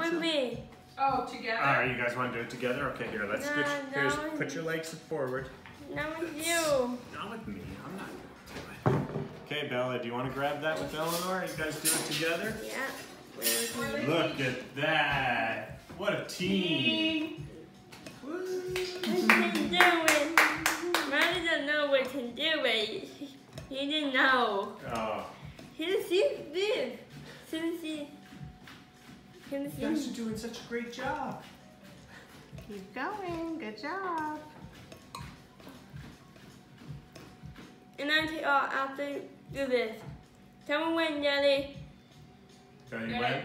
with me. Oh, together? All right, you guys want to do it together? Okay, here, let's No, switch. no, Here's, it's- put your legs forward. Not with you. Not with me. I'm not gonna do it. Okay, Bella, do you want to grab that with Eleanor? You guys do it together? Yeah. With. Look at that. What a team. Woo. We can do it. Mommy don't know we can do it. He didn't know. Oh, He didn't see this. Didn't see. Didn't you guys are doing such a great job. Keep going. Good job. And I take all after do this. Tell me when, Daddy. Tell you Yeah. when?